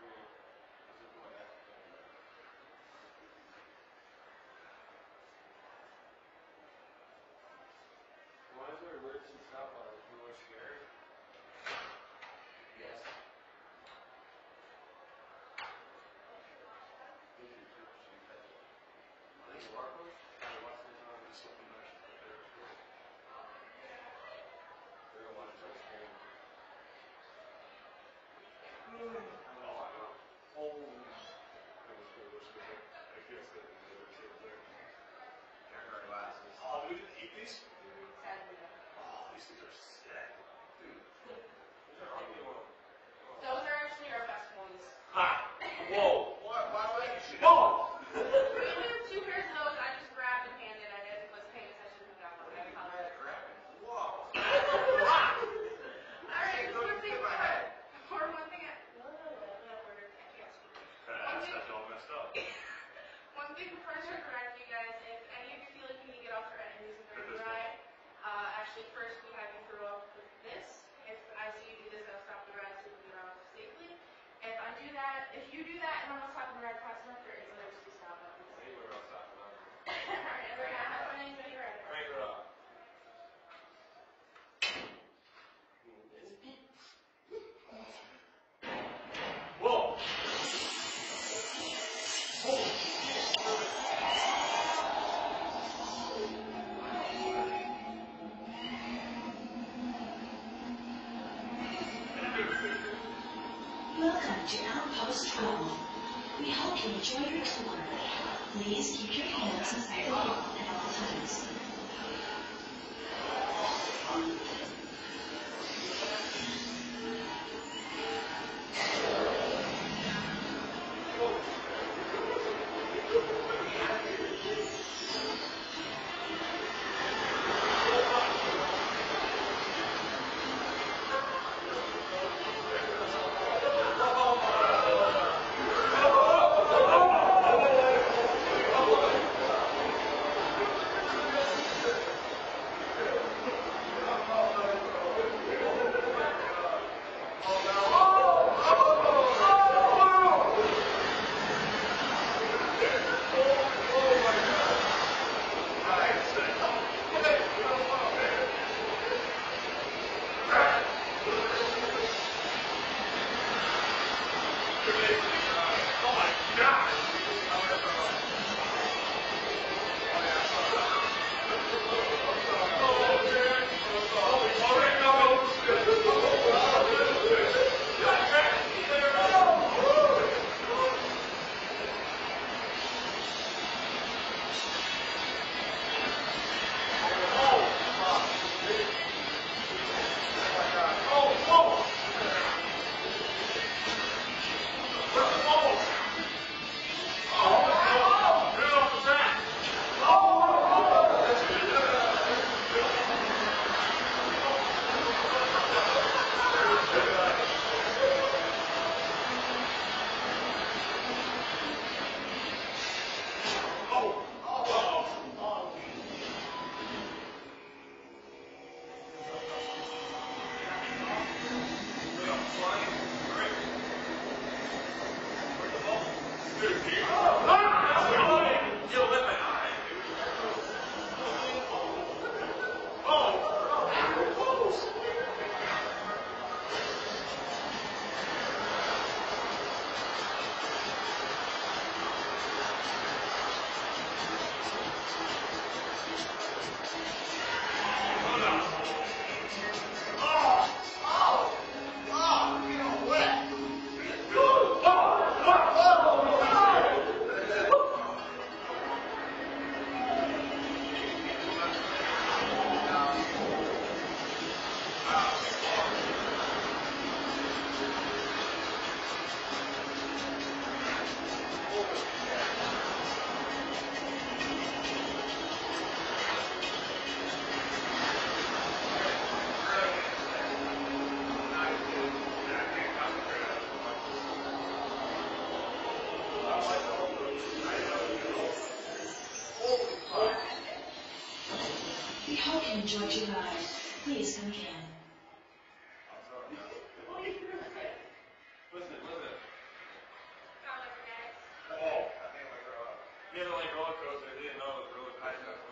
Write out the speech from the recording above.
create One thing before I start correcting you guys, if any of you feel like you need to get off for any reason during the ride, uh, actually first we have you throw up with this. If I see you do this, I'll stop the ride so we can get off safely. If I do that, if you do that and I'm not stopping the ride Welcome to Outpost Travel. We hope you enjoy your tour. Please keep your hands inside the wheel at all times. Oh my god! We hope you enjoyed your ride. Please come again. been on like roller coaster. I didn't know it was really high enough.